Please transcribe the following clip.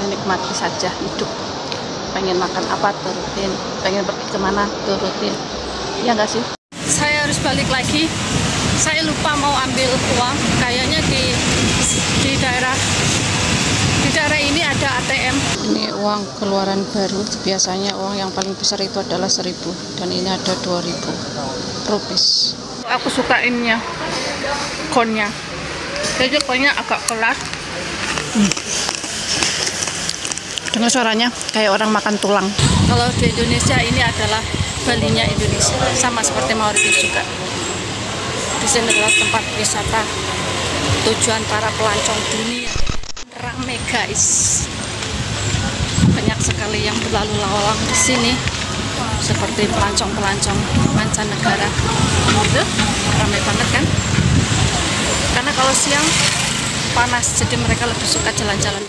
dinikmati saja hidup. Pengen makan apa turutin. Pengen pergi ke mana turutin. Ya nggak sih? Saya harus balik lagi. Saya lupa mau ambil uang. Kayaknya di di daerah di daerah ini ada ATM ini uang keluaran baru. Biasanya uang yang paling besar itu adalah 1000 dan ini ada 2000 rupiah. Aku suka ininya. Konnya. Jadi konnya agak keras dengar suaranya? Kayak orang makan tulang. Kalau di Indonesia ini adalah Balinya Indonesia sama seperti Mauritius juga. Di sini adalah tempat wisata tujuan para pelancong dunia. Rame guys. Banyak sekali yang berlalu lalang di sini seperti pelancong-pelancong mancanegara. Itu rame banget kan? Karena kalau siang panas jadi mereka lebih suka jalan-jalan